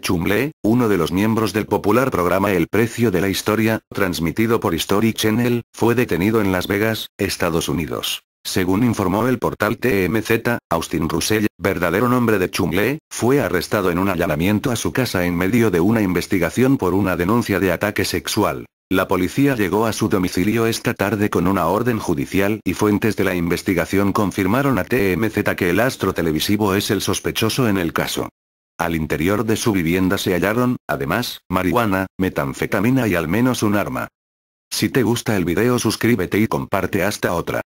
Chumle, uno de los miembros del popular programa El Precio de la Historia, transmitido por History Channel, fue detenido en Las Vegas, Estados Unidos. Según informó el portal TMZ, Austin Russell, verdadero nombre de Chumle, fue arrestado en un allanamiento a su casa en medio de una investigación por una denuncia de ataque sexual. La policía llegó a su domicilio esta tarde con una orden judicial y fuentes de la investigación confirmaron a TMZ que el astro televisivo es el sospechoso en el caso. Al interior de su vivienda se hallaron, además, marihuana, metanfetamina y al menos un arma. Si te gusta el video suscríbete y comparte hasta otra.